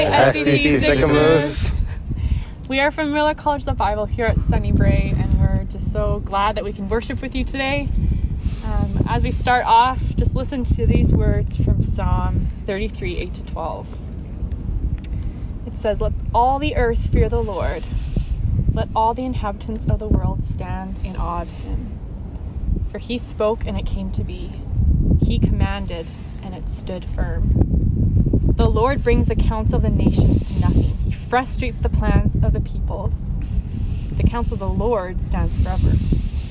Hi, SCC Sicamous. We are from Millar College of the Bible here at Sunnybrae, and we're just so glad that we can worship with you today. Um, as we start off, just listen to these words from Psalm 33 8 to 12. It says, Let all the earth fear the Lord, let all the inhabitants of the world stand in awe of him. For he spoke, and it came to be, he commanded, and it stood firm. The Lord brings the counsel of the nations to nothing. He frustrates the plans of the peoples. The counsel of the Lord stands forever,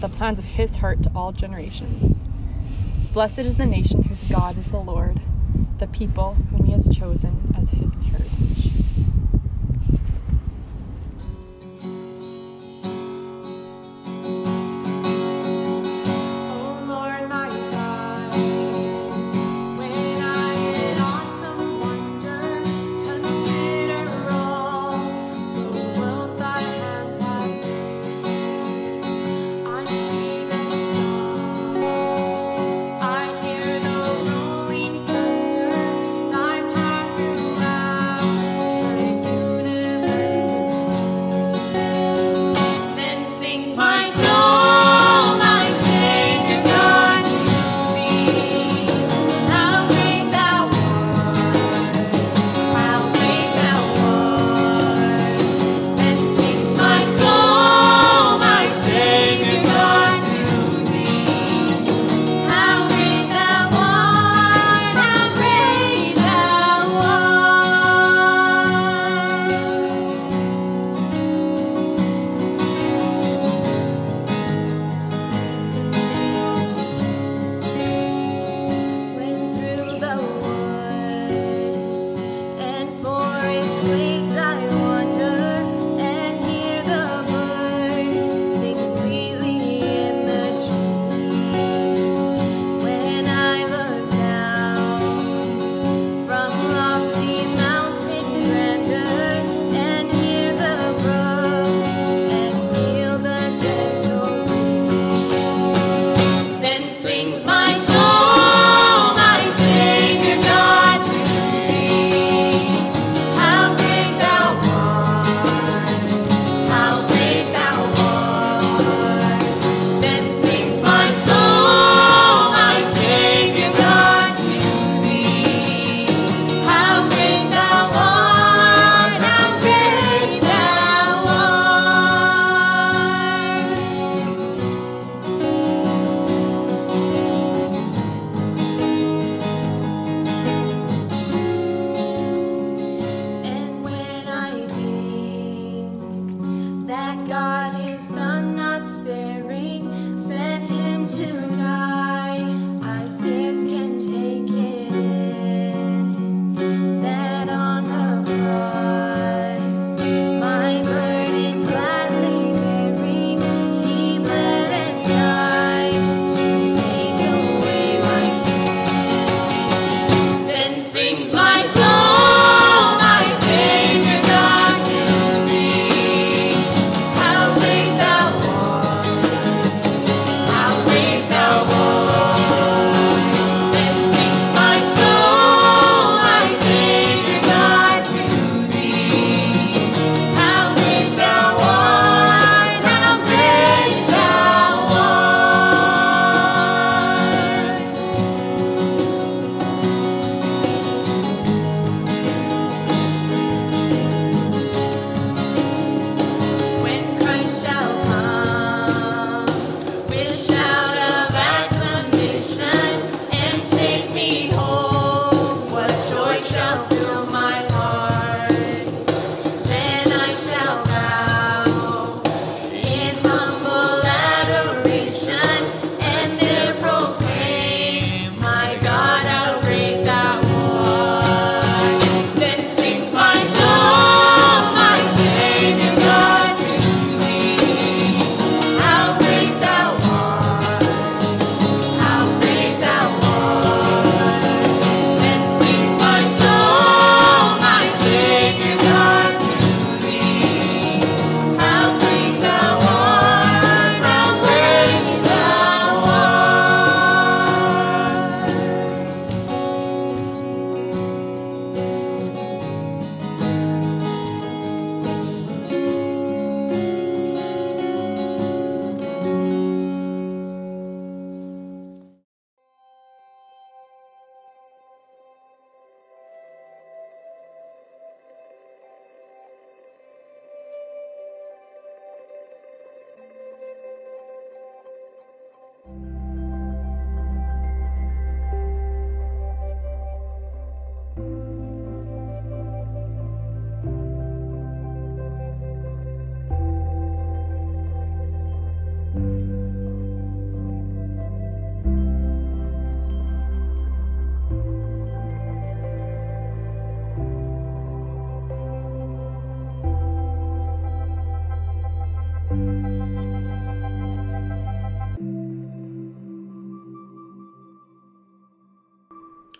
the plans of his heart to all generations. Blessed is the nation whose God is the Lord, the people whom he has chosen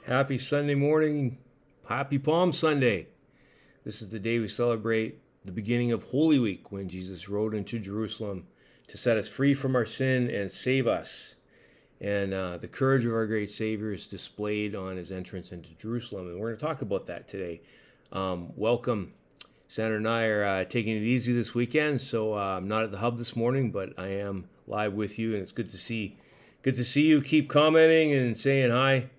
Happy Sunday morning. Happy Palm Sunday. This is the day we celebrate the beginning of Holy Week when Jesus rode into Jerusalem to set us free from our sin and save us. And uh, the courage of our great Savior is displayed on his entrance into Jerusalem. And we're going to talk about that today. Um, welcome. Sandra and I are uh, taking it easy this weekend, so uh, I'm not at the hub this morning, but I am live with you, and it's good to see, good to see you. Keep commenting and saying hi.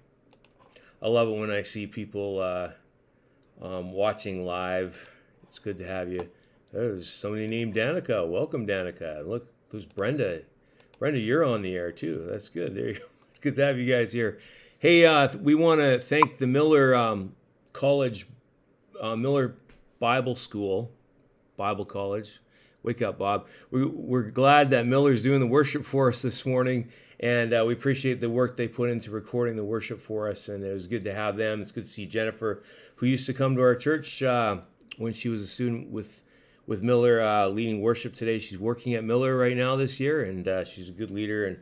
I love it when I see people uh, um, watching live. It's good to have you. There's somebody named Danica. Welcome, Danica. Look, there's Brenda. Brenda, you're on the air too. That's good. There you go. It's good to have you guys here. Hey, uh, we want to thank the Millar um, College, uh, Millar Bible School, Bible College. Wake up, Bob. We, we're glad that Millar's doing the worship for us this morning, and uh, we appreciate the work they put into recording the worship for us. And it was good to have them. It's good to see Jennifer, who used to come to our church uh, when she was a student with with Millar, uh, leading worship today. She's working at Millar right now this year, and uh, she's a good leader. And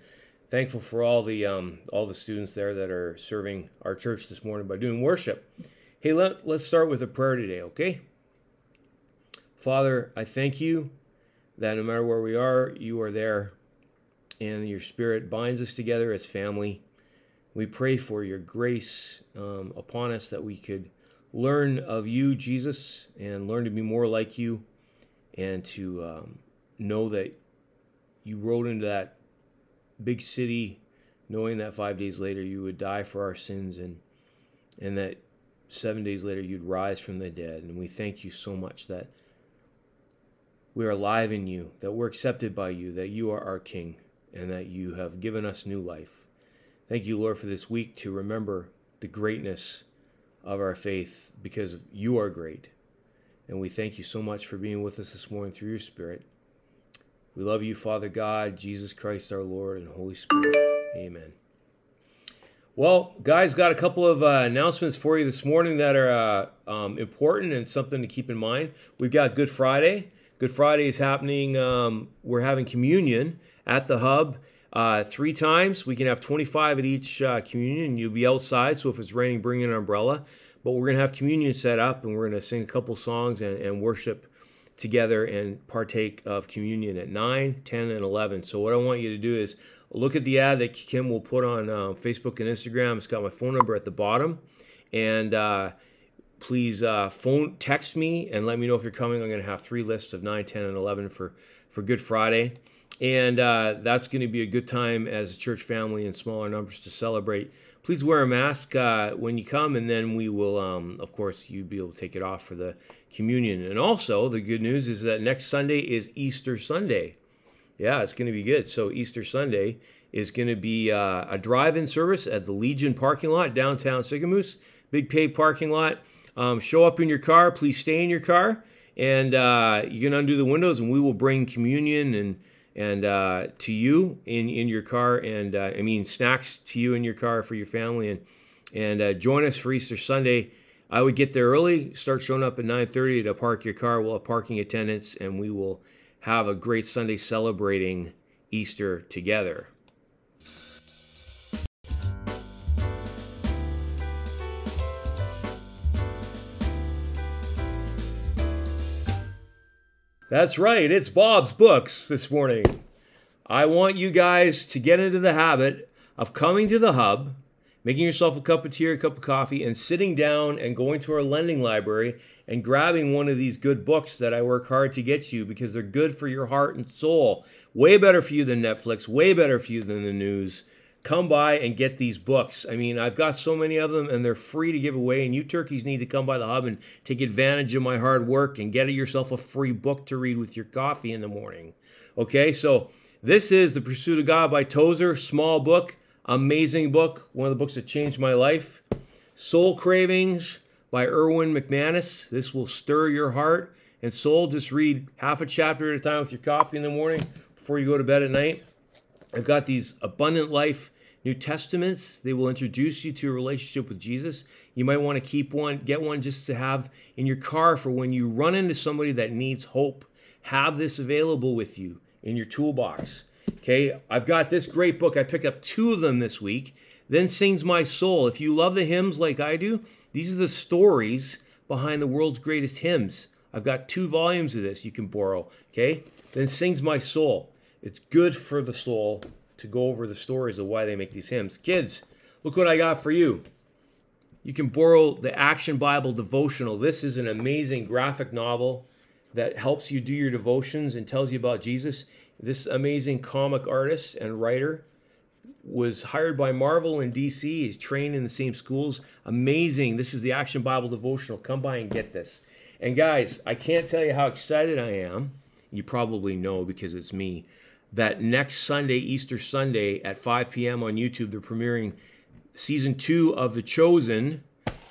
thankful for all the um, all the students there that are serving our church this morning by doing worship. Hey, let, let's start with a prayer today, okay? Father, I thank you that no matter where we are, you are there, and your Spirit binds us together as family. We pray for your grace um, upon us that we could learn of you, Jesus, and learn to be more like you, and to um, know that you rode into that big city knowing that five days later you would die for our sins and and that seven days later you'd rise from the dead. And we thank you so much that we are alive in you, that we're accepted by you, that you are our King, and that you have given us new life. Thank you, Lord, for this week to remember the greatness of our faith because you are great. And we thank you so much for being with us this morning through your Spirit. We love you, Father God, Jesus Christ our Lord, and Holy Spirit. Amen. Well, guys, got a couple of uh, announcements for you this morning that are uh, um, important and something to keep in mind. We've got Good Friday. Good Friday is happening. Um, we're having communion at the hub uh, three times. We can have 25 at each uh, communion. You'll be outside, so if it's raining, bring an umbrella. But we're going to have communion set up, and we're going to sing a couple songs and, and worship together and partake of communion at 9, 10, and 11. So, what I want you to do is look at the ad that Kim will put on uh, Facebook and Instagram. It's got my phone number at the bottom. And uh, please uh, phone text me and let me know if you're coming. I'm going to have three lists of 9, 10, and 11 for, for Good Friday. And uh, that's going to be a good time as a church family in smaller numbers to celebrate. Please wear a mask uh, when you come, and then we will, um, of course, you'll be able to take it off for the communion. And also, the good news is that next Sunday is Easter Sunday. Yeah, it's going to be good. So, Easter Sunday is going to be uh, a drive in service at the Legion parking lot downtown Sicamous, big paved parking lot. Um, show up in your car. Please stay in your car, and uh, you can undo the windows, and we will bring communion and and uh, to you in in your car, and uh, I mean snacks to you in your car for your family, and and uh, join us for Easter Sunday. I would get there early, start showing up at 9:30 to park your car. We'll have parking attendants, and we will have a great Sunday celebrating Easter together. That's right, it's Bob's Books this morning. I want you guys to get into the habit of coming to the hub, making yourself a cup of tea or a cup of coffee, and sitting down and going to our lending library and grabbing one of these good books that I work hard to get you because they're good for your heart and soul. Way better for you than Netflix, way better for you than the news. Come by and get these books. I mean, I've got so many of them and they're free to give away. And you turkeys need to come by the hub and take advantage of my hard work and get yourself a free book to read with your coffee in the morning. Okay, so this is The Pursuit of God by Tozer, small book, amazing book, one of the books that changed my life. Soul Cravings by Erwin McManus. This will stir your heart and soul. Just read half a chapter at a time with your coffee in the morning before you go to bed at night. I've got these Abundant Life New Testaments. They will introduce you to a relationship with Jesus. You might want to keep one, get one just to have in your car for when you run into somebody that needs hope. Have this available with you in your toolbox. Okay, I've got this great book. I picked up two of them this week. Then sings my soul. If you love the hymns like I do, these are the stories behind the world's greatest hymns. I've got two volumes of this you can borrow. Okay? Then sings my soul. It's good for the soul to go over the stories of why they make these hymns. Kids, look what I got for you. You can borrow the Action Bible devotional. This is an amazing graphic novel that helps you do your devotions and tells you about Jesus. This amazing comic artist and writer was hired by Marvel in DC. He's trained in the same schools. Amazing. This is the Action Bible devotional. Come by and get this. And guys, I can't tell you how excited I am. You probably know because it's me. That next Sunday, Easter Sunday at 5 p.m. on YouTube, they're premiering season two of The Chosen.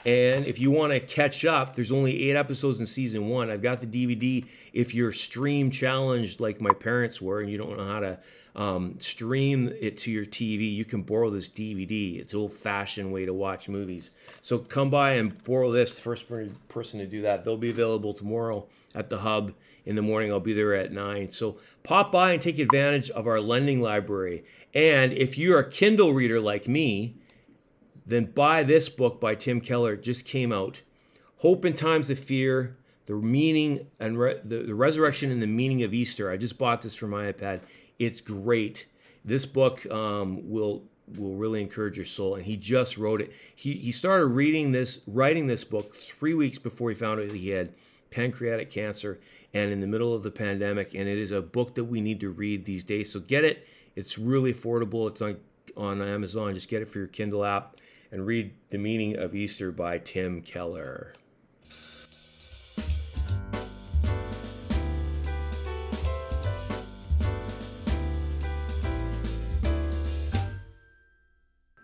And if you want to catch up, there's only eight episodes in season one. I've got the DVD. If you're stream challenged like my parents were and you don't know how to um, stream it to your TV, you can borrow this DVD. It's an old fashioned way to watch movies. So come by and borrow this. First person to do that. They'll be available tomorrow at the hub in the morning. I'll be there at 9. So pop by and take advantage of our lending library. And if you're a Kindle reader like me, then buy this book by Tim Keller. It just came out. Hope in Times of Fear, the meaning and re- the, the resurrection and the meaning of Easter. I just bought this for my iPad. It's great. This book um, will will really encourage your soul. And he just wrote it. He he started reading this, writing this book three weeks before he found out that he had pancreatic cancer and in the middle of the pandemic. And it is a book that we need to read these days. So get it. It's really affordable. It's on on Amazon. Just get it for your Kindle app and read The Meaning of Easter by Tim Keller.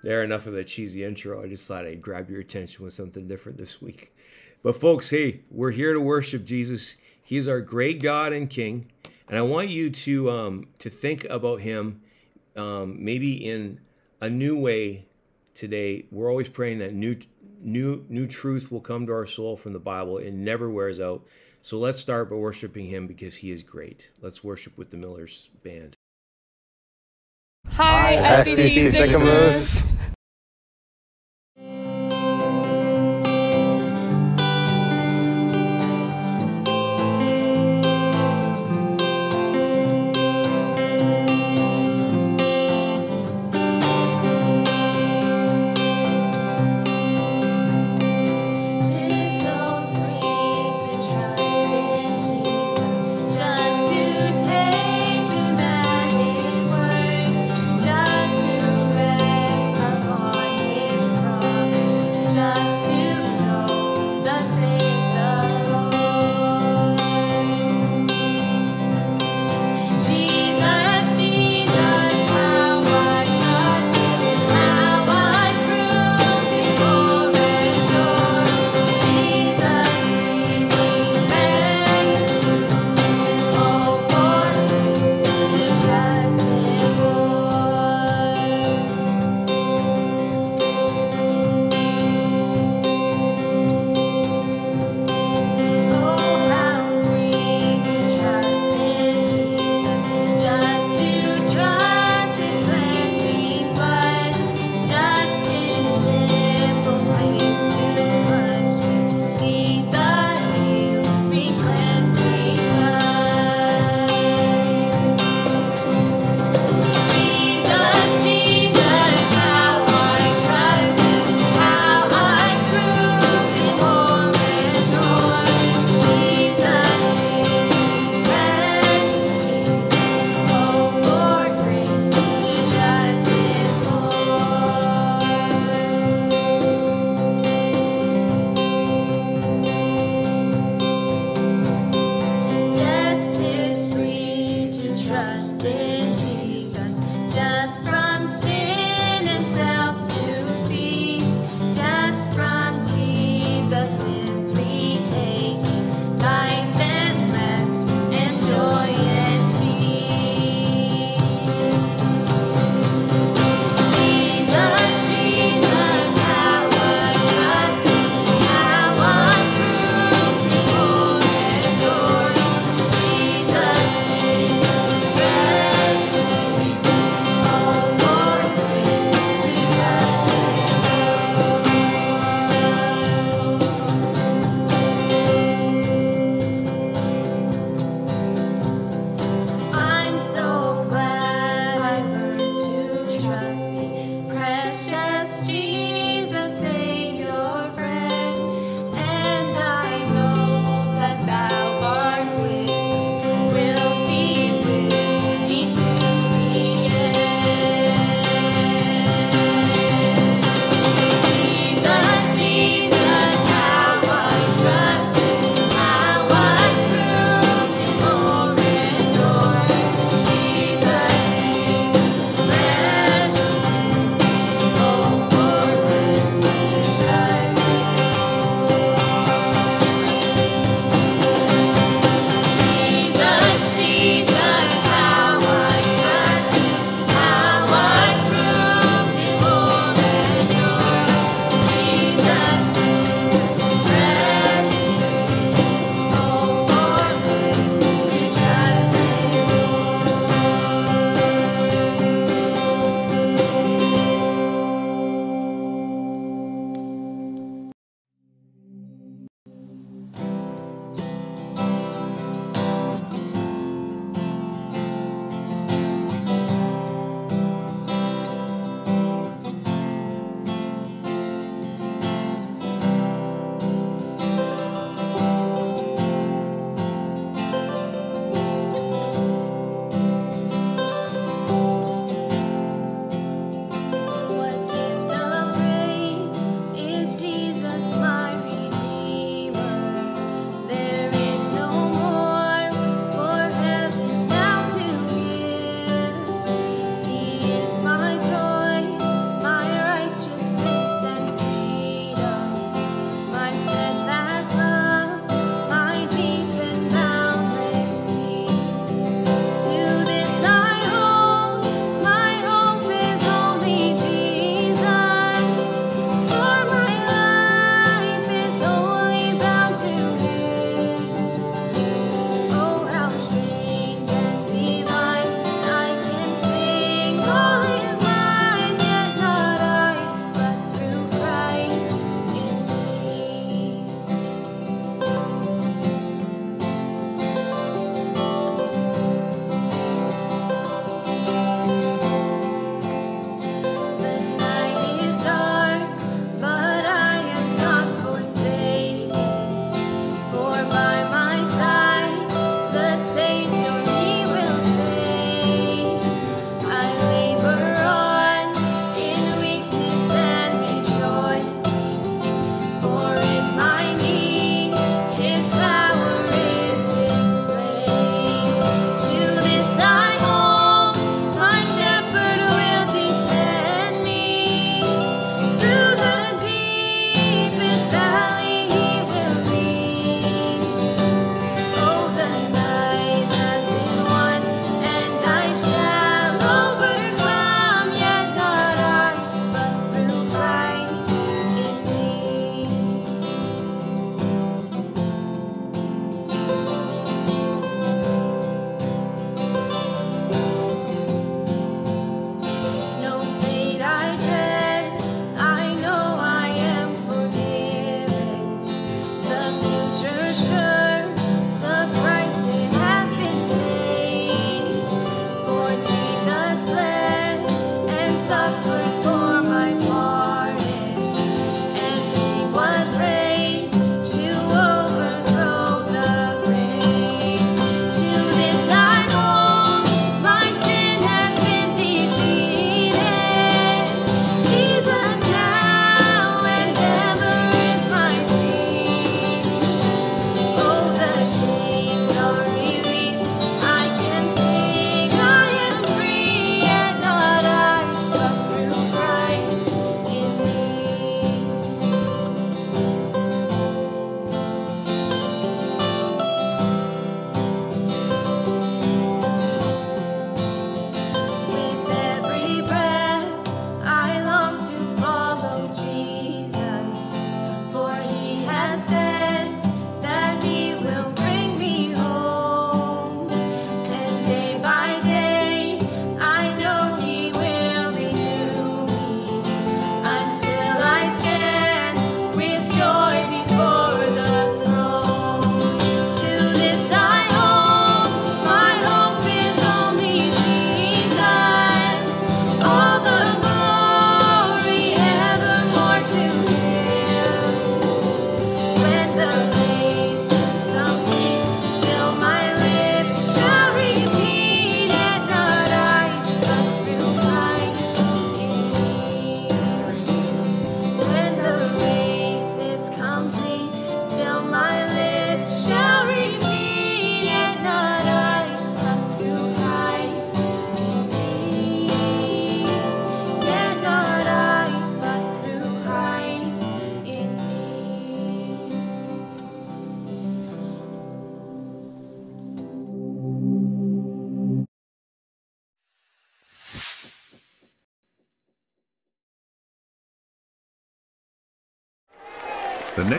There, enough of that cheesy intro. I just thought I'd grab your attention with something different this week. But, folks, hey, we're here to worship Jesus. He's our great God and King. And I want you to, um, to think about Him um, maybe in a new way today. We're always praying that new, new, new truth will come to our soul from the Bible. It never wears out. So let's start by worshiping Him because He is great. Let's worship with the Millars Band. Hi, SCC Sicamous.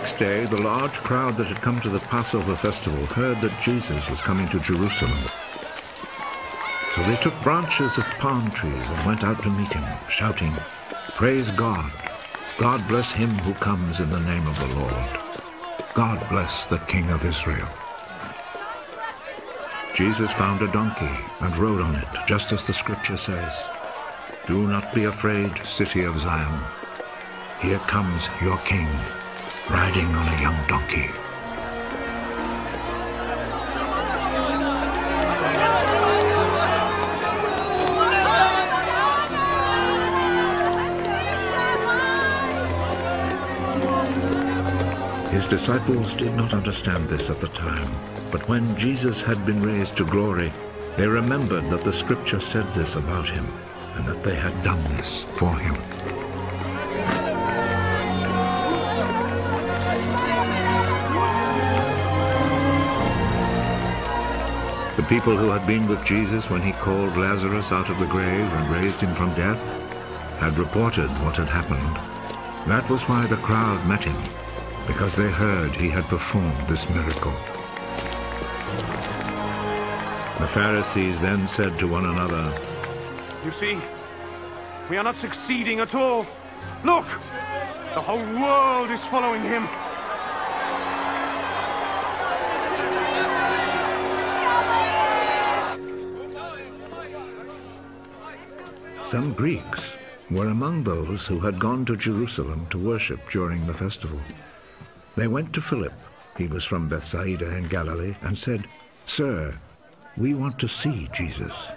Next day, the large crowd that had come to the Passover festival heard that Jesus was coming to Jerusalem. So they took branches of palm trees and went out to meet him, shouting, Praise God! God bless him who comes in the name of the Lord. God bless the King of Israel. Jesus found a donkey and rode on it, just as the scripture says. Do not be afraid, city of Zion. Here comes your king, riding on a young donkey. His disciples did not understand this at the time, but when Jesus had been raised to glory, they remembered that the scripture said this about him, and that they had done this for him. The people who had been with Jesus when he called Lazarus out of the grave and raised him from death had reported what had happened. That was why the crowd met him, because they heard he had performed this miracle. The Pharisees then said to one another, You see, we are not succeeding at all. Look! The whole world is following him. Some Greeks were among those who had gone to Jerusalem to worship during the festival. They went to Philip, he was from Bethsaida in Galilee, and said, Sir, we want to see Jesus.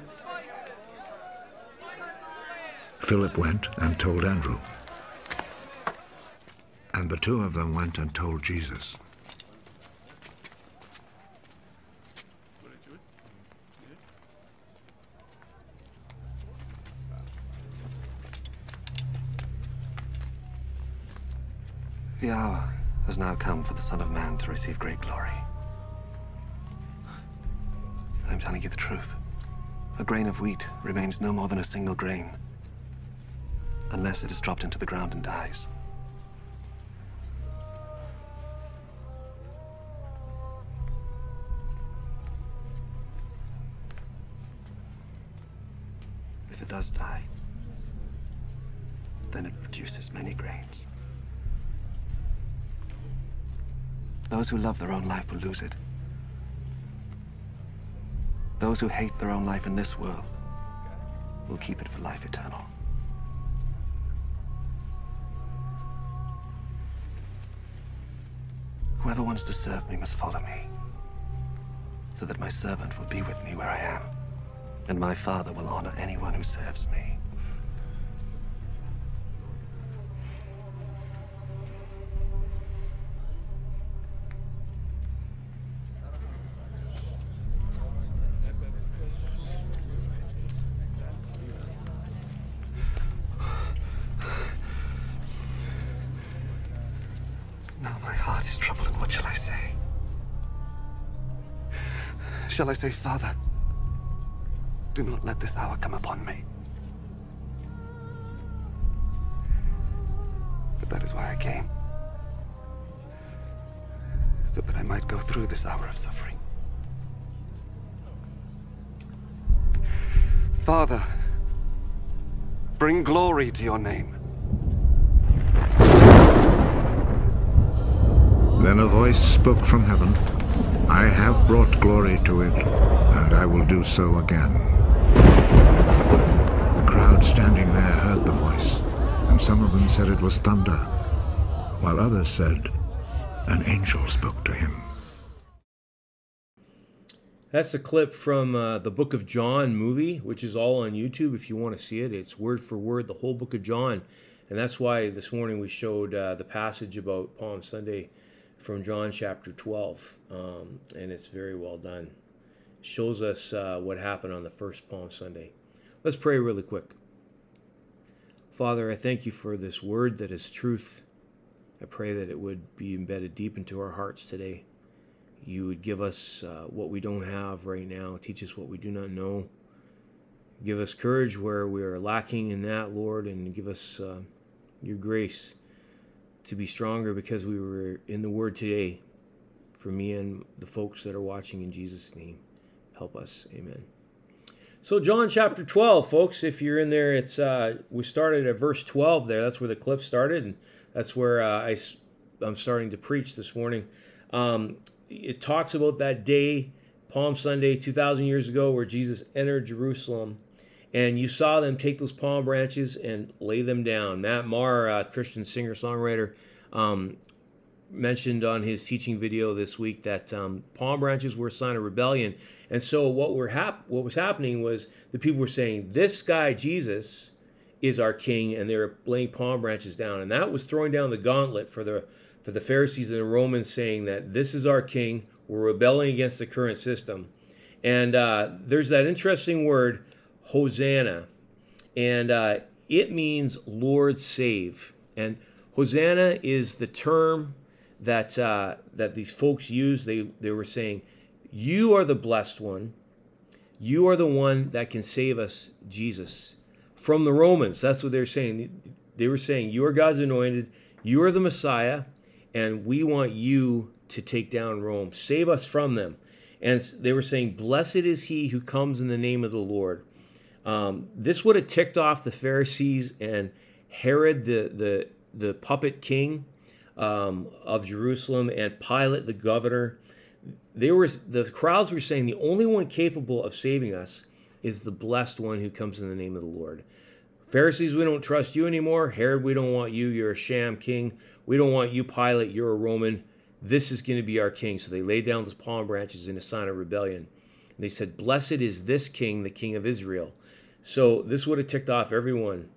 Philip went and told Andrew. And the two of them went and told Jesus. The hour has now come for the Son of Man to receive great glory. I'm telling you the truth. A grain of wheat remains no more than a single grain, unless it is dropped into the ground and dies. If it does die, then it produces many grains. Those who love their own life will lose it. Those who hate their own life in this world will keep it for life eternal. Whoever wants to serve me must follow me, so that my servant will be with me where I am, and my Father will honor anyone who serves me. Shall I say, Father, do not let this hour come upon me? But that is why I came. So that I might go through this hour of suffering. Father, bring glory to your name. Then a voice spoke from heaven, I have brought glory to it, and I will do so again. The crowd standing there heard the voice, and some of them said it was thunder, while others said, An angel spoke to him. That's a clip from uh, the Book of John movie, which is all on YouTube if you want to see it. It's word for word, the whole Book of John. And that's why this morning we showed uh, the passage about Palm Sunday from John chapter 12. Um, and it's very well done. shows us uh, what happened on the first Palm Sunday. Let's pray really quick. Father, I thank you for this word that is truth. I pray that it would be embedded deep into our hearts today. You would give us uh, what we don't have right now, teach us what we do not know. Give us courage where we are lacking in that, Lord, and give us uh, your grace to be stronger because we were in the Word today. For me and the folks that are watching in Jesus' name, help us. Amen. So John chapter 12, folks, if you're in there, it's uh, we started at verse 12 there. That's where the clip started, and that's where uh, I, I'm starting to preach this morning. Um, it talks about that day, Palm Sunday, 2,000 years ago, where Jesus entered Jerusalem, and you saw them take those palm branches and lay them down. Matt Maher, uh, Christian singer songwriter, um, mentioned on his teaching video this week that um, palm branches were a sign of rebellion. And so what were hap- what was happening was the people were saying, "This guy Jesus is our king," and they were laying palm branches down, and that was throwing down the gauntlet for the for the Pharisees and the Romans, saying that this is our king. We're rebelling against the current system. And uh, there's that interesting word, Hosanna, and uh, it means Lord save. And Hosanna is the term that uh, that these folks used. They they were saying, "You are the blessed one. You are the one that can save us, Jesus." From the Romans, that's what they're saying. They were saying, "You are God's anointed. You are the Messiah, and we want you to take down Rome. Save us from them." And they were saying, "Blessed is he who comes in the name of the Lord." Um, this would have ticked off the Pharisees and Herod, the the the puppet king um, of Jerusalem, and Pilate, the governor. They were the crowds were saying the only one capable of saving us is the blessed one who comes in the name of the Lord. Pharisees, we don't trust you anymore. Herod, we don't want you. You're a sham king. We don't want you, Pilate. You're a Roman. This is going to be our king. So they laid down those palm branches in a sign of rebellion. And they said, Blessed is this king, the king of Israel. So this would have ticked off everyone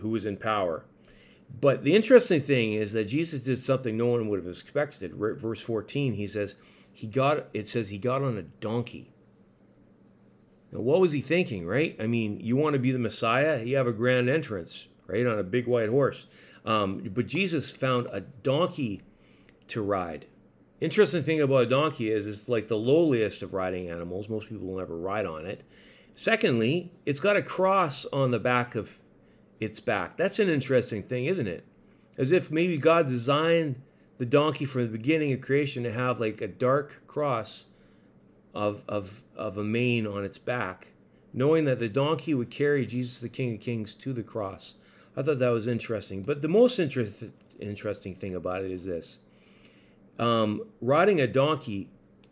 who was in power. But the interesting thing is that Jesus did something no one would have expected. Verse 14, he says, he got it says he got on a donkey. Now what was he thinking, right? I mean, you want to be the Messiah, you have a grand entrance, right, on a big white horse. Um, but Jesus found a donkey to ride. Interesting thing about a donkey is it's like the lowliest of riding animals. Most people will never ride on it. Secondly, it's got a cross on the back of its back. That's an interesting thing, isn't it? As if maybe God designed the donkey from the beginning of creation to have like a dark cross of of of a mane on its back, knowing that the donkey would carry Jesus the King of Kings to the cross. I thought that was interesting. But the most interest, interesting thing about it is this. Um, riding a donkey,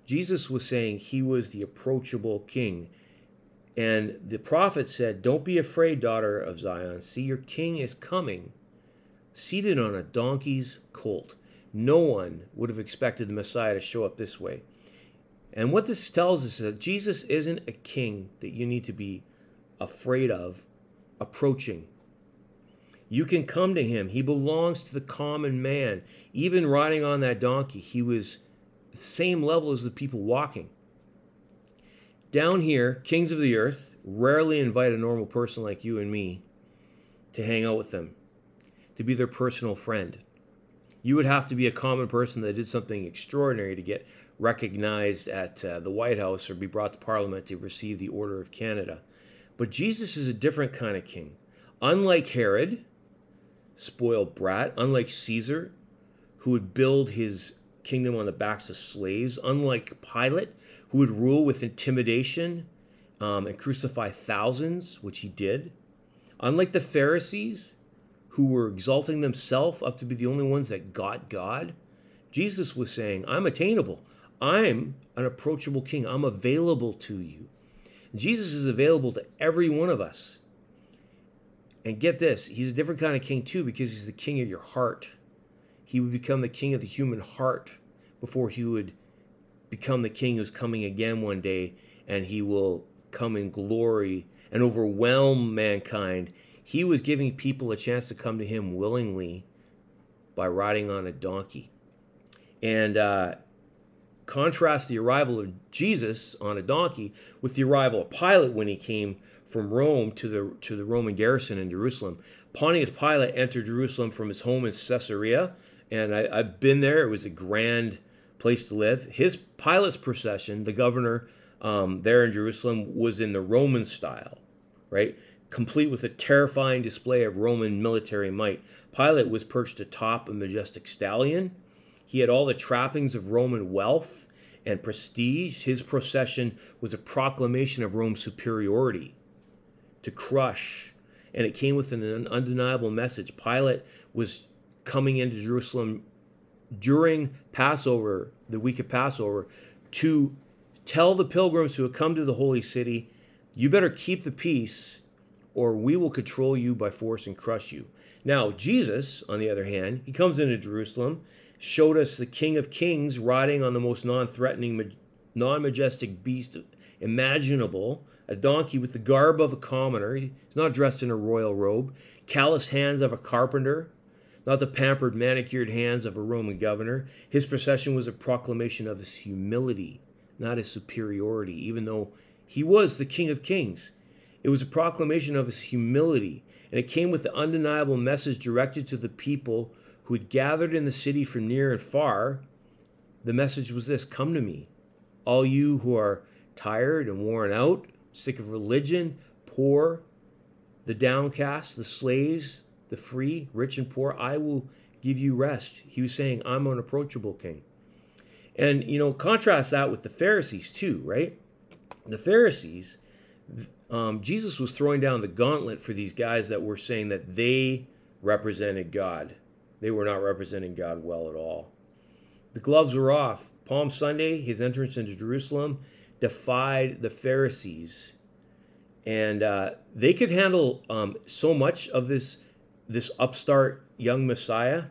Jesus was saying he was the approachable king. And the prophet said, Don't be afraid, daughter of Zion. See, your king is coming, seated on a donkey's colt. No one would have expected the Messiah to show up this way. And what this tells us is that Jesus isn't a king that you need to be afraid of approaching. You can come to him. He belongs to the common man. Even riding on that donkey, he was the same level as the people walking. Down here, kings of the earth rarely invite a normal person like you and me to hang out with them, to be their personal friend. You would have to be a common person that did something extraordinary to get recognized at uh, the White House or be brought to Parliament to receive the Order of Canada. But Jesus is a different kind of king. Unlike Herod, spoiled brat, unlike Caesar, who would build his kingdom on the backs of slaves, unlike Pilate, who would rule with intimidation um, and crucify thousands, which he did, unlike the Pharisees, who were exalting themselves up to be the only ones that got God, Jesus was saying, I'm attainable. I'm an approachable king. I'm available to you. Jesus is available to every one of us. And get this, he's a different kind of king too because he's the king of your heart. He would become the king of the human heart before he would become the king who's coming again one day and he will come in glory and overwhelm mankind. He was giving people a chance to come to him willingly by riding on a donkey. And uh, contrast the arrival of Jesus on a donkey with the arrival of Pilate when he came from Rome to the to the Roman garrison in Jerusalem. Pontius Pilate entered Jerusalem from his home in Caesarea, and I, I've been there. It was a grand place to live. His Pilate's procession, the governor um, there in Jerusalem, was in the Roman style, right? complete with a terrifying display of Roman military might. Pilate was perched atop a majestic stallion. He had all the trappings of Roman wealth and prestige. His procession was a proclamation of Rome's superiority to crush, and it came with an undeniable message. Pilate was coming into Jerusalem during Passover, the week of Passover, to tell the pilgrims who had come to the holy city, you better keep the peace or we will control you by force and crush you. Now, Jesus, on the other hand, he comes into Jerusalem, showed us the King of Kings riding on the most non threatening, non majestic beast imaginable, a donkey with the garb of a commoner. He's not dressed in a royal robe, callous hands of a carpenter, not the pampered, manicured hands of a Roman governor. His procession was a proclamation of his humility, not his superiority, even though he was the King of Kings. It was a proclamation of his humility, and it came with the undeniable message directed to the people who had gathered in the city from near and far. The message was this Come to me, all you who are tired and worn out, sick of religion, poor, the downcast, the slaves, the free, rich and poor, I will give you rest. He was saying, I'm an approachable king. And, you know, contrast that with the Pharisees too, right? The Pharisees, um, Jesus was throwing down the gauntlet for these guys that were saying that they represented God. They were not representing God well at all. The gloves were off. Palm Sunday, his entrance into Jerusalem, defied the Pharisees. And uh, they could handle um, so much of this this upstart young Messiah,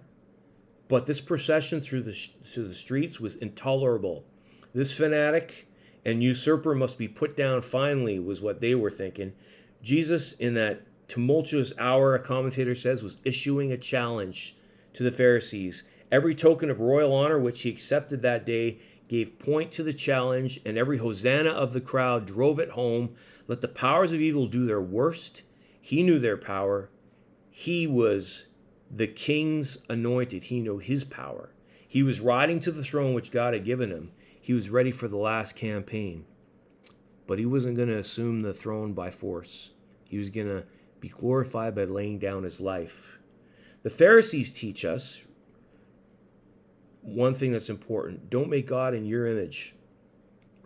but this procession through the through the streets was intolerable. This fanatic and usurper must be put down finally was what they were thinking. Jesus in that tumultuous hour, a commentator says, was issuing a challenge to the Pharisees. Every token of royal honor which he accepted that day gave point to the challenge, and every hosanna of the crowd drove it home. Let the powers of evil do their worst. He knew their power, he was the king's anointed. He knew his power. He was riding to the throne which God had given him. He was ready for the last campaign. But he wasn't going to assume the throne by force. He was going to be glorified by laying down his life. The Pharisees teach us one thing that's important don't make God in your image.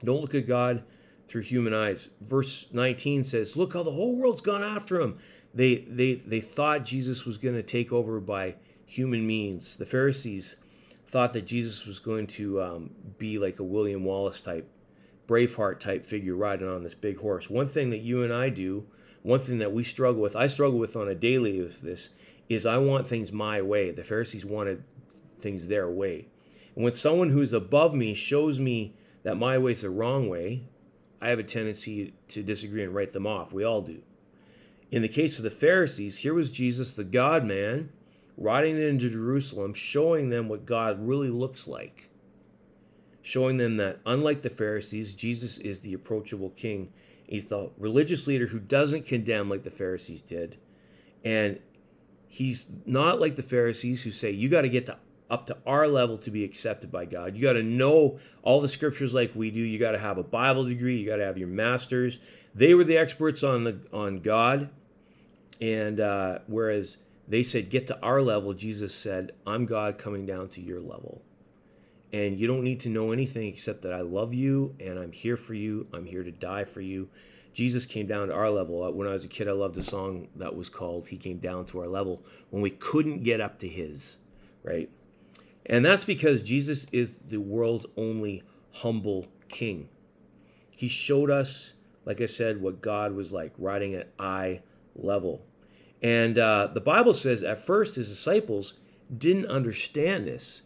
Don't look at God through human eyes. Verse 19 says, Look how the whole world's gone after him they they they thought Jesus was going to take over by human means. The Pharisees thought that Jesus was going to um, be like a William Wallace type, Braveheart type figure riding on this big horse. One thing that you and I do, one thing that we struggle with, I struggle with on a daily with this, is I want things my way. The Pharisees wanted things their way. And when someone who's above me shows me that my way is the wrong way, I have a tendency to disagree and write them off. We all do. In the case of the Pharisees, here was Jesus, the God man, riding into Jerusalem, showing them what God really looks like. Showing them that, unlike the Pharisees, Jesus is the approachable king. He's the religious leader who doesn't condemn like the Pharisees did. And he's not like the Pharisees who say, you got to get to up to our level to be accepted by God. You got to know all the scriptures like we do. You got to have a Bible degree. You got to have your masters. They were the experts on the on God, and uh, whereas they said, "Get to our level," Jesus said, "I'm God coming down to your level." And you don't need to know anything except that I love you and I'm here for you. I'm here to die for you. Jesus came down to our level. Uh, When I was a kid, I loved a song that was called He Came Down to Our Level when we couldn't get up to His, right? And that's because Jesus is the world's only humble king. He showed us, like I said, what God was like, riding an eye level. And uh, the Bible says at first his disciples didn't understand this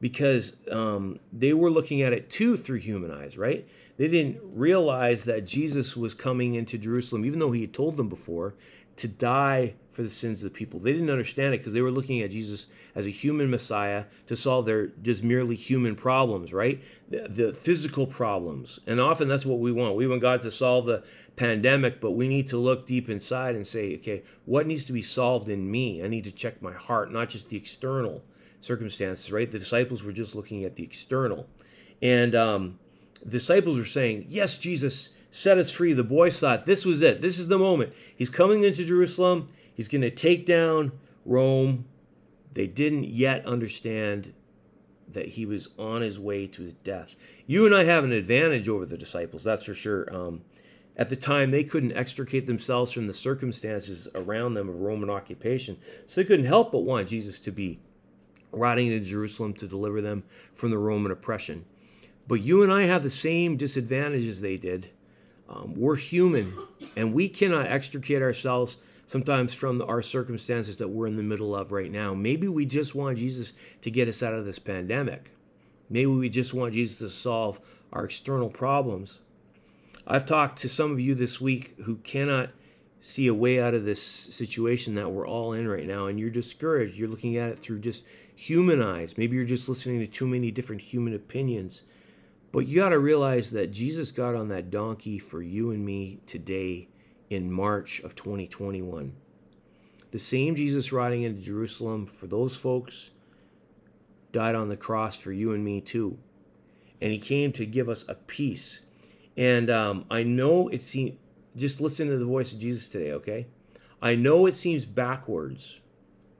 because um, they were looking at it too through human eyes, right? They didn't realize that Jesus was coming into Jerusalem, even though he had told them before, to die for the sins of the people. They didn't understand it because they were looking at Jesus as a human Messiah to solve their just merely human problems, right? The, the physical problems. And often that's what we want. We want God to solve the pandemic, but we need to look deep inside and say, okay, what needs to be solved in me? I need to check my heart, not just the external circumstances, right? The disciples were just looking at the external. And um, the disciples were saying, Yes, Jesus, set us free. The boys thought this was it. This is the moment. He's coming into Jerusalem. He's going to take down Rome. They didn't yet understand that he was on his way to his death. You and I have an advantage over the disciples, that's for sure. Um, at the time, they couldn't extricate themselves from the circumstances around them of Roman occupation, so they couldn't help but want Jesus to be riding into Jerusalem to deliver them from the Roman oppression. But you and I have the same disadvantages they did. Um, we're human, and we cannot extricate ourselves sometimes from our circumstances that we're in the middle of right now. Maybe we just want Jesus to get us out of this pandemic. Maybe we just want Jesus to solve our external problems. I've talked to some of you this week who cannot see a way out of this situation that we're all in right now, and you're discouraged. You're looking at it through just human eyes. Maybe you're just listening to too many different human opinions. But you got to realize that Jesus got on that donkey for you and me today in March of 2021. The same Jesus riding into Jerusalem for those folks died on the cross for you and me too. And he came to give us a peace. And um, I know it seems, just listen to the voice of Jesus today, okay? I know it seems backwards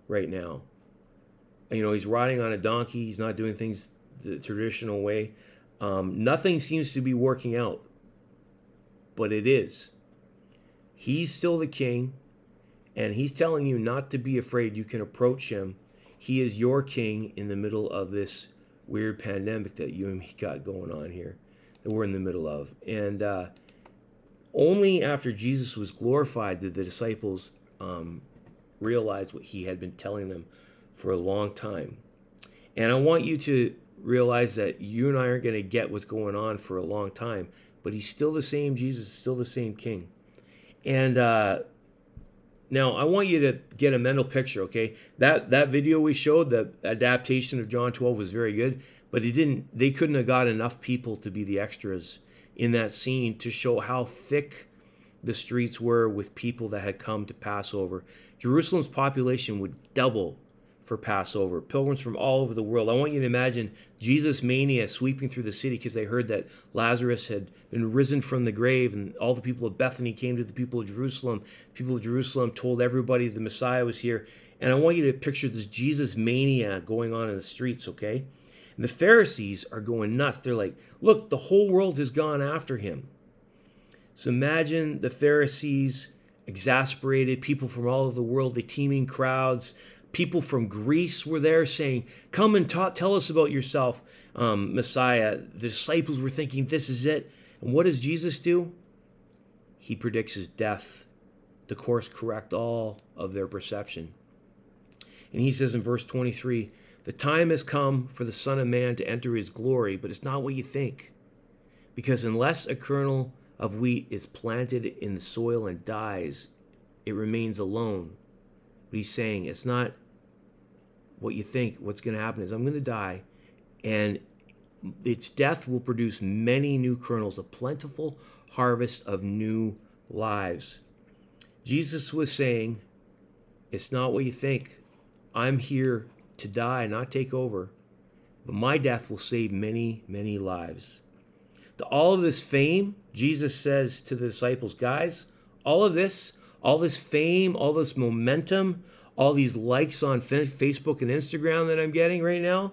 right now. You know, he's riding on a donkey, he's not doing things the traditional way. Um, nothing seems to be working out, but it is. He's still the king, and he's telling you not to be afraid. You can approach him. He is your king in the middle of this weird pandemic that you and me got going on here, that we're in the middle of. And uh, only after Jesus was glorified did the disciples um, realize what he had been telling them for a long time. And I want you to realize that you and I aren't going to get what's going on for a long time, but he's still the same Jesus, is still the same king. And uh, now I want you to get a mental picture, okay? That that video we showed, the adaptation of John 12 was very good, but it didn't they couldn't have got enough people to be the extras in that scene to show how thick the streets were with people that had come to Passover. Jerusalem's population would double for Passover. Pilgrims from all over the world. I want you to imagine Jesus mania sweeping through the city because they heard that Lazarus had been risen from the grave, and all the people of Bethany came to the people of Jerusalem. The people of Jerusalem told everybody the Messiah was here. And I want you to picture this Jesus mania going on in the streets, okay? And the Pharisees are going nuts. They're like, look, the whole world has gone after him. So imagine the Pharisees exasperated, people from all over the world, the teeming crowds, people from Greece were there saying, Come and tell us about yourself, um, Messiah. The disciples were thinking, This is it. And what does Jesus do? He predicts his death to course correct all of their perception. And he says in verse 23 The time has come for the Son of Man to enter his glory, but it's not what you think. Because unless a kernel of wheat is planted in the soil and dies, it remains alone. But he's saying it's not what you think. What's going to happen is I'm going to die, and its death will produce many new kernels, a plentiful harvest of new lives. Jesus was saying, It's not what you think. I'm here to die, not take over, but my death will save many, many lives. To all of this fame, Jesus says to the disciples, Guys, all of this, all this fame, all this momentum, all these likes on Facebook and Instagram that I'm getting right now,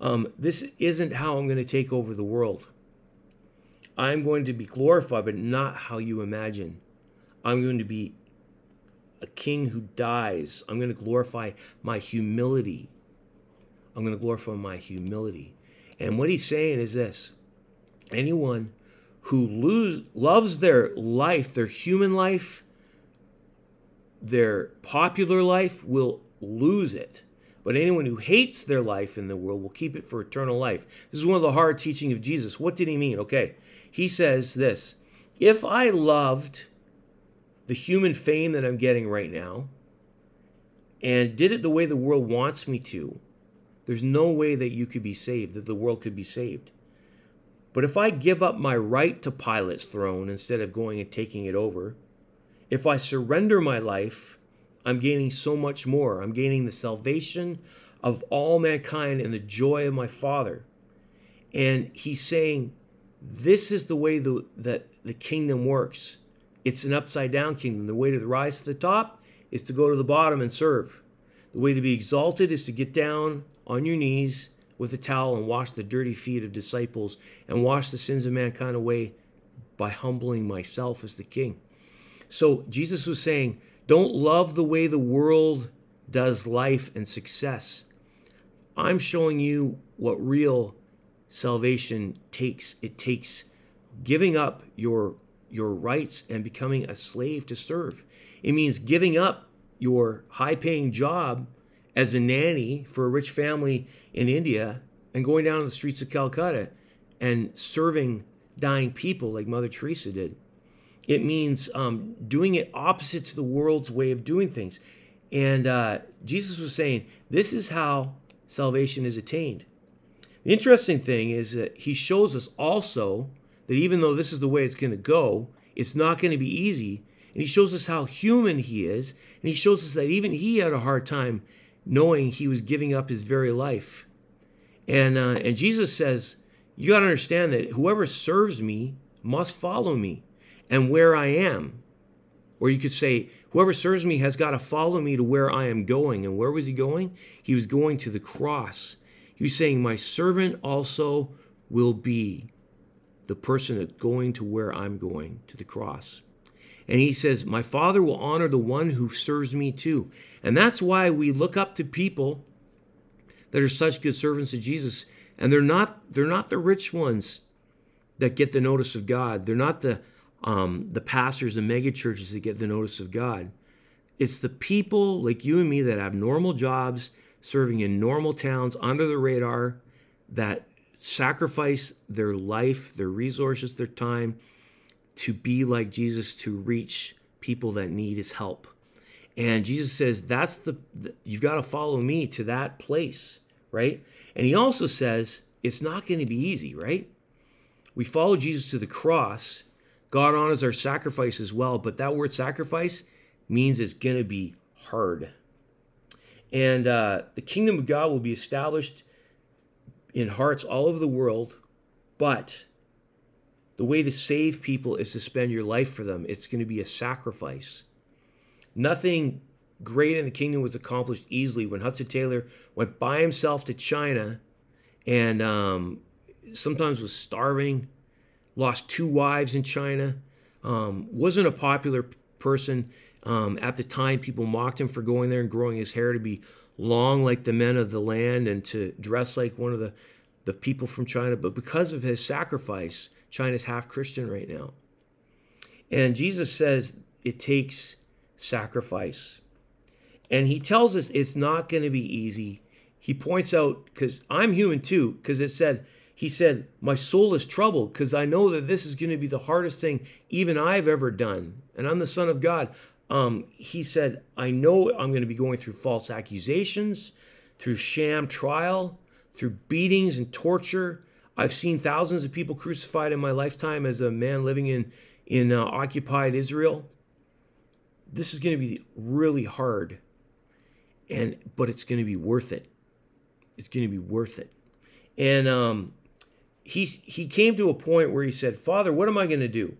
um, this isn't how I'm going to take over the world. I'm going to be glorified, but not how you imagine. I'm going to be a king who dies. I'm going to glorify my humility. I'm going to glorify my humility. And what he's saying is this anyone who lose, loves their life, their human life, their popular life will lose it. But anyone who hates their life in the world will keep it for eternal life. This is one of the hard teaching of Jesus. What did he mean? Okay. He says this If I loved the human fame that I'm getting right now and did it the way the world wants me to, there's no way that you could be saved, that the world could be saved. But if I give up my right to Pilate's throne instead of going and taking it over, if I surrender my life, I'm gaining so much more. I'm gaining the salvation of all mankind and the joy of my Father. And he's saying, this is the way the, that the kingdom works. It's an upside down kingdom. The way to rise to the top is to go to the bottom and serve. The way to be exalted is to get down on your knees with a towel and wash the dirty feet of disciples and wash the sins of mankind away by humbling myself as the king. So Jesus was saying, don't love the way the world does life and success. I'm showing you what real salvation takes. It takes giving up your your rights and becoming a slave to serve. It means giving up your high-paying job as a nanny for a rich family in India and going down to the streets of Calcutta and serving dying people like Mother Teresa did. It means um, doing it opposite to the world's way of doing things. And uh, Jesus was saying, this is how salvation is attained. The interesting thing is that he shows us also that even though this is the way it's going to go, it's not going to be easy. And he shows us how human he is. And he shows us that even he had a hard time knowing he was giving up his very life. And, uh, and Jesus says, You got to understand that whoever serves me must follow me and where I am. Or you could say, Whoever serves me has got to follow me to where I am going. And where was he going? He was going to the cross. He was saying, My servant also will be the person that's going to where I'm going, to the cross. And he says, My Father will honor the one who serves me too. And that's why we look up to people that are such good servants of Jesus. And they're not they're not the rich ones that get the notice of God. They're not the um, the pastors and mega churches that get the notice of God. It's the people like you and me that have normal jobs, serving in normal towns under the radar, that sacrifice their life, their resources, their time to be like Jesus to reach people that need his help. And Jesus says, that's the, you've got to follow me to that place, right? And he also says, it's not going to be easy, right? We follow Jesus to the cross. God honors our sacrifice as well, but that word sacrifice means it's going to be hard. And uh, the kingdom of God will be established in hearts all over the world, but the way to save people is to spend your life for them. It's going to be a sacrifice. Nothing great in the kingdom was accomplished easily when Hudson Taylor went by himself to China and um, sometimes was starving, lost two wives in China, um, wasn't a popular person. Um, at the time, people mocked him for going there and growing his hair to be long like the men of the land and to dress like one of the, the people from China. But because of his sacrifice, China's half Christian right now. And Jesus says it takes sacrifice. And he tells us it's not going to be easy. He points out, because I'm human too, because it said, he said, My soul is troubled because I know that this is going to be the hardest thing even I've ever done. And I'm the Son of God. Um, he said, I know I'm going to be going through false accusations, through sham trial, through beatings and torture. I've seen thousands of people crucified in my lifetime as a man living in, in uh, occupied Israel. This is going to be really hard, and but it's going to be worth it. It's going to be worth it. And um, he he came to a point where he said, "Father, what am I going to do?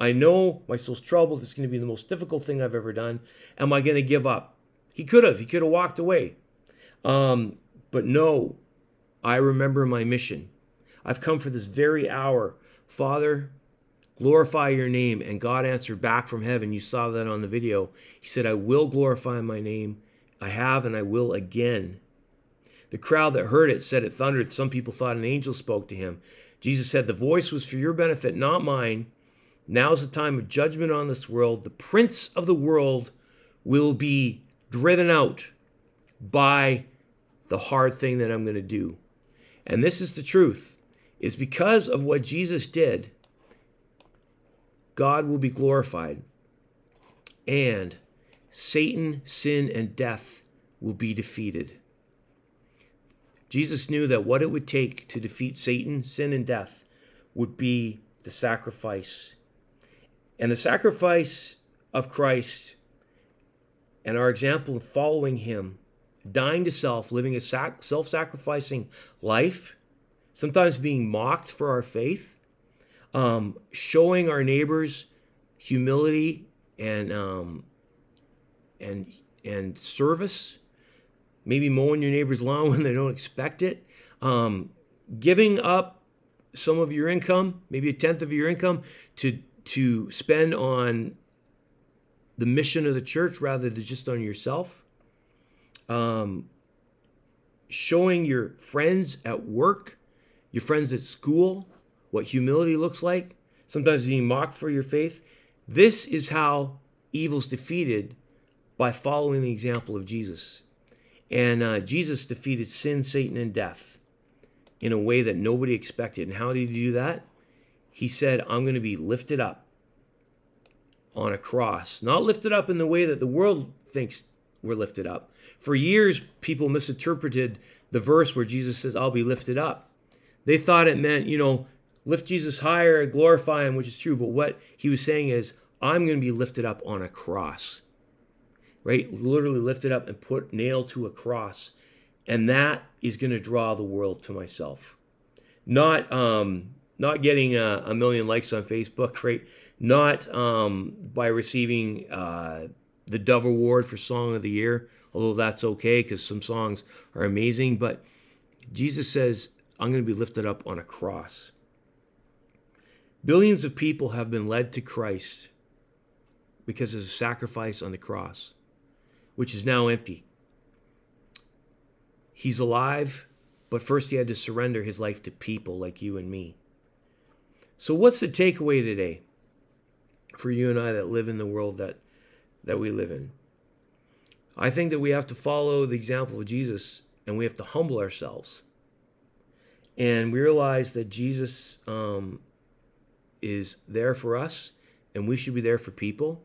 I know my soul's troubled. It's going to be the most difficult thing I've ever done. Am I going to give up?" He could have. He could have walked away. Um, but no, I remember my mission. I've come for this very hour. Father, glorify your name. And God answered back from heaven. You saw that on the video. He said, I will glorify my name. I have and I will again. The crowd that heard it said it thundered. Some people thought an angel spoke to him. Jesus said, The voice was for your benefit, not mine. Now is the time of judgment on this world. The prince of the world will be driven out by the hard thing that I'm going to do. And this is the truth. Is because of what Jesus did, God will be glorified. And Satan, sin, and death will be defeated. Jesus knew that what it would take to defeat Satan, sin, and death would be the sacrifice. And the sacrifice of Christ and our example of following him, dying to self, living a self sacrificing life, sometimes being mocked for our faith, um, showing our neighbors humility and um, and and service. Maybe mowing your neighbor's lawn when they don't expect it. Um, giving up some of your income, maybe a tenth of your income, to to spend on the mission of the church rather than just on yourself. Um, showing your friends at work, your friends at school, what humility looks like. Sometimes being mocked for your faith. This is how evil's defeated by following the example of Jesus. And uh, Jesus defeated sin, Satan, and death in a way that nobody expected. And how did he do that? He said, I'm going to be lifted up on a cross. Not lifted up in the way that the world thinks we're lifted up. For years, people misinterpreted the verse where Jesus says, I'll be lifted up. They thought it meant, you know, lift Jesus higher, glorify him, which is true. But what he was saying is, I'm going to be lifted up on a cross, right? Literally lifted up and put nailed to a cross. And that is going to draw the world to myself. Not, um, not getting a, a million likes on Facebook, right? Not um, by receiving uh, the Dove Award for Song of the Year, although that's okay because some songs are amazing. But Jesus says, I'm going to be lifted up on a cross. Billions of people have been led to Christ because of a sacrifice on the cross, which is now empty. He's alive, but first he had to surrender his life to people like you and me. So, what's the takeaway today for you and I that live in the world that, that we live in? I think that we have to follow the example of Jesus and we have to humble ourselves and we realize that Jesus um, is there for us and we should be there for people.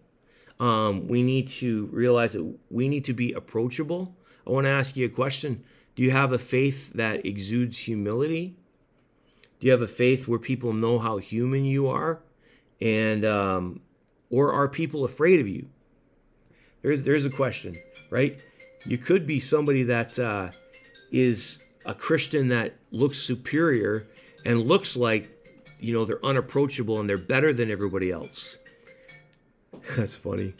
Um, we need to realize that we need to be approachable. I want to ask you a question Do you have a faith that exudes humility? Do you have a faith where people know how human you are? And, um, or are people afraid of you? There's, there's a question, right? You could be somebody that uh, is a Christian that looks superior and looks like, you know, they're unapproachable and they're better than everybody else. That's funny.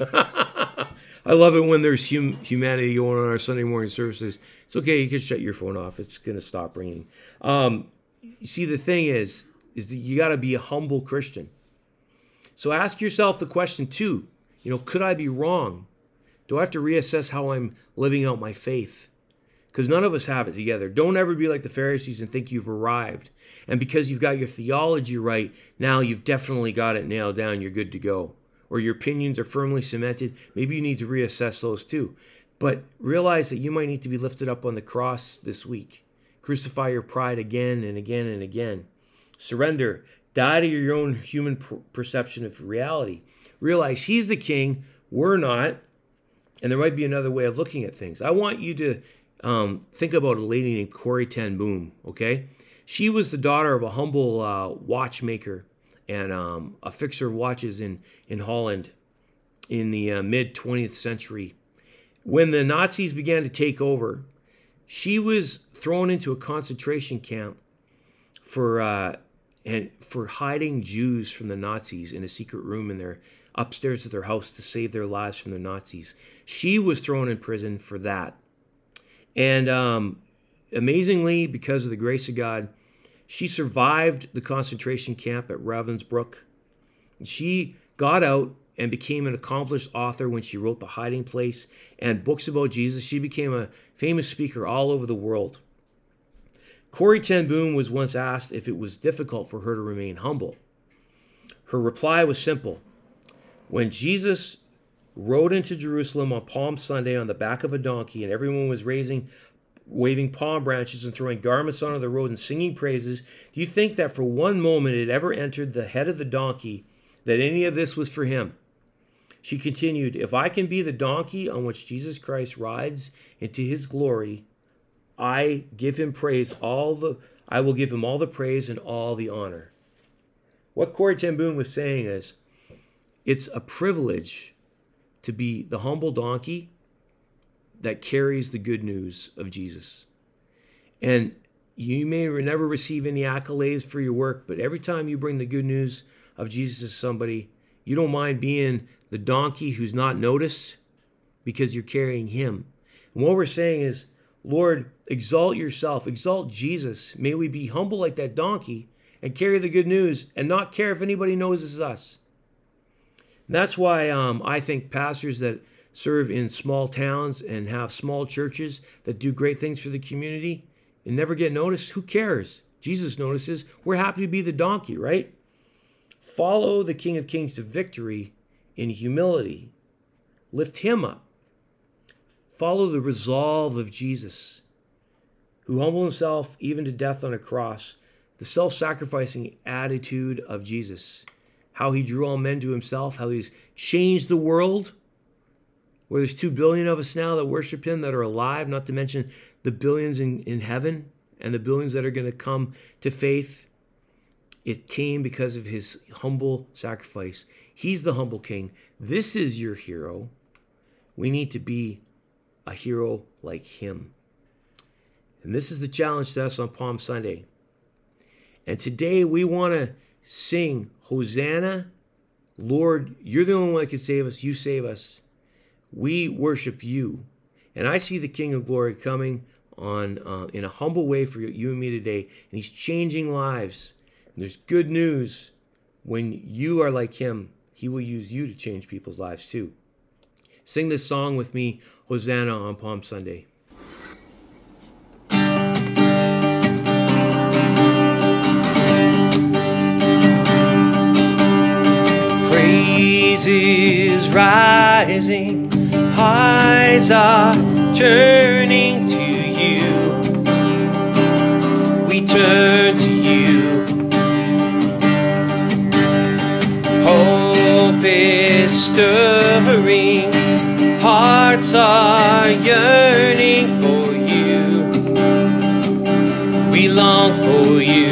I love it when there's hum- humanity going on our Sunday morning services. It's okay, you can shut your phone off. It's going to stop ringing. Um, you see, the thing is, is that you got to be a humble Christian. So ask yourself the question too. You know, could I be wrong? Do I have to reassess how I'm living out my faith? Because none of us have it together. Don't ever be like the Pharisees and think you've arrived. And because you've got your theology right, now you've definitely got it nailed down. You're good to go. Or your opinions are firmly cemented. Maybe you need to reassess those too. But realize that you might need to be lifted up on the cross this week. Crucify your pride again and again and again. Surrender. Die to your own human per- perception of reality. Realize He's the King, we're not, and there might be another way of looking at things. I want you to um, think about a lady named Corrie Ten Boom. Okay, she was the daughter of a humble uh, watchmaker and um, a fixer of watches in in Holland in the uh, mid 20th century. When the Nazis began to take over, she was thrown into a concentration camp for uh, and for hiding Jews from the Nazis in a secret room in their upstairs of their house to save their lives from the Nazis. She was thrown in prison for that. And um, amazingly, because of the grace of God, she survived the concentration camp at Ravensbrück. She got out and became an accomplished author when she wrote The Hiding Place and books about Jesus. She became a famous speaker all over the world. Corrie Ten Boom was once asked if it was difficult for her to remain humble. Her reply was simple. When Jesus rode into Jerusalem on Palm Sunday on the back of a donkey and everyone was raising waving palm branches and throwing garments onto the road and singing praises, do you think that for one moment it ever entered the head of the donkey that any of this was for him? She continued, If I can be the donkey on which Jesus Christ rides into his glory, I give him praise all the I will give him all the praise and all the honor. What Corrie Ten Boom was saying is it's a privilege to be the humble donkey that carries the good news of Jesus. And you may never receive any accolades for your work, but every time you bring the good news of Jesus to somebody, you don't mind being the donkey who's not noticed because you're carrying him. And what we're saying is, Lord, exalt yourself, exalt Jesus. May we be humble like that donkey and carry the good news and not care if anybody knows us. That's why um, I think pastors that serve in small towns and have small churches that do great things for the community and never get noticed, who cares? Jesus notices. We're happy to be the donkey, right? Follow the King of Kings to victory in humility. Lift him up. Follow the resolve of Jesus, who humbled himself even to death on a cross, the self sacrificing attitude of Jesus, how he drew all men to himself, how he's changed the world, where there's two billion of us now that worship him that are alive, not to mention the billions in, in heaven and the billions that are going to come to faith. It came because of his humble sacrifice. He's the humble king. This is your hero. We need to be a hero like him. And this is the challenge to us on Palm Sunday. And today we want to sing Hosanna. Lord, you're the only one that can save us. You save us. We worship you. And I see the King of Glory coming on uh, in a humble way for you and me today. And he's changing lives. And there's good news. When you are like him, he will use you to change people's lives too. Sing this song with me, Hosanna on Palm Sunday. Praise is rising, eyes are turning to you. We turn to you. Hope is stirring, hearts are yearning for you. We long for you.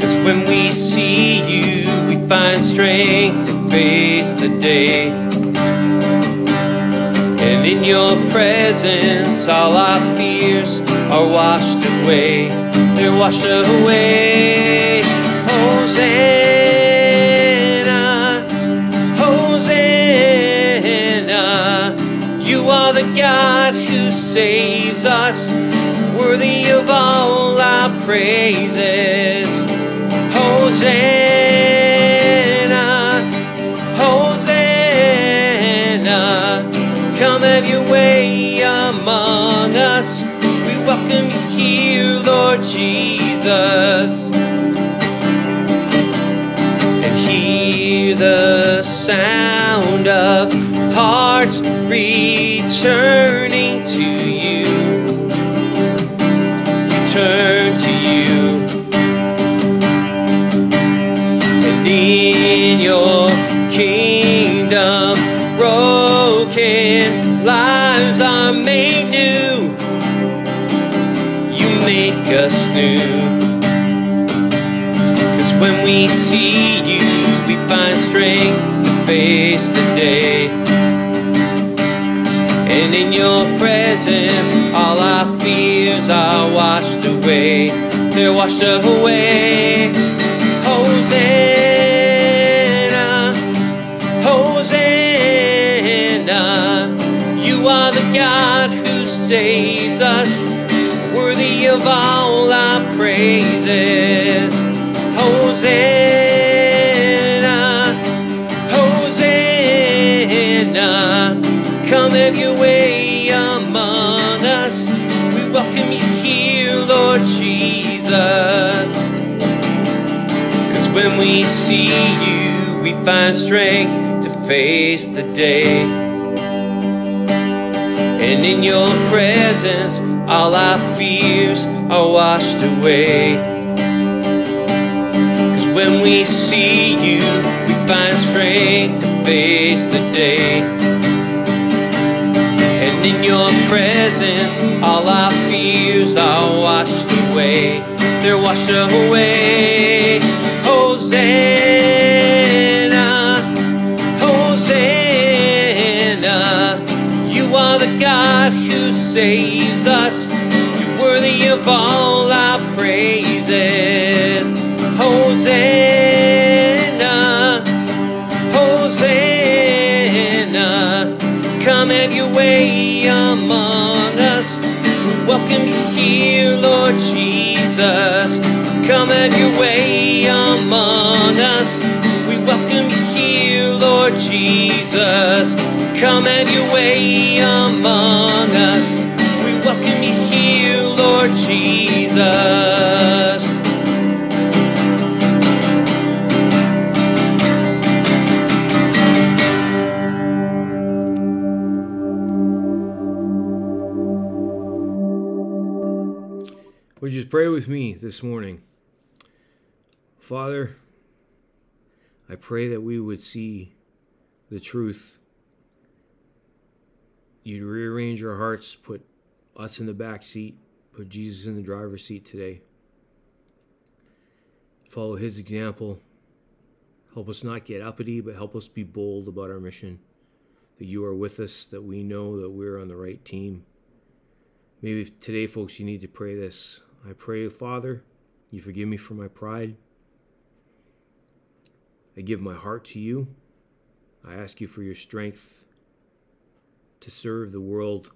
Cause when we see strength to face the day. And in your presence, all our fears are washed away. They're washed away. Hosanna, Hosanna. You are the God who saves us, worthy of all our praises. Hosanna, Jesus. And hear the sound of hearts returning we see you, we find strength to face the day. And in your presence, all our fears are washed away. They're washed away. Hosanna, Hosanna. You are the God who saves us, worthy of all see you, we find strength to face the day. And in your presence, all our fears are washed away. Cause when we see you, we find strength to face the day. And in your presence, all our fears are washed away. They're washed away. Hosanna, Hosanna. You are the God who saves us. Jesus. Come have your way among us. We welcome you here, Lord Jesus. Come have your way among us. We welcome you here, Lord Jesus. Pray with me this morning? Father, I pray that we would see the truth. You'd rearrange our hearts, put us in the back seat, put Jesus in the driver's seat today. Follow his example. Help us not get uppity, but help us be bold about our mission. That you are with us, that we know that we're on the right team. Maybe today, folks, you need to pray this. I pray, Father, you forgive me for my pride. I give my heart to you. I ask you for your strength to serve the world,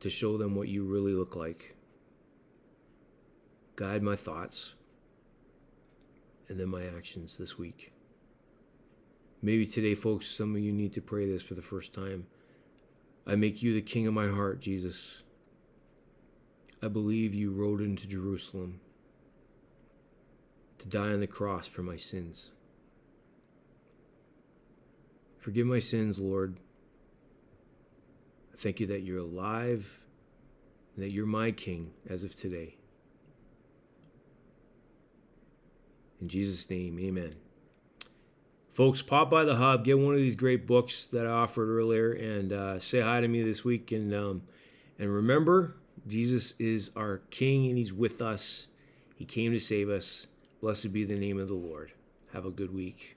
to show them what you really look like. Guide my thoughts and then my actions this week. Maybe today, folks, some of you need to pray this for the first time. I make you the king of my heart, Jesus. I believe you rode into Jerusalem to die on the cross for my sins. Forgive my sins, Lord. I thank you that you're alive and that you're my king as of today. In Jesus' name, amen. Folks, pop by the hub, get one of these great books that I offered earlier, and uh, say hi to me this week. And um, and remember, Jesus is our King, and He's with us. He came to save us. Blessed be the name of the Lord. Have a good week.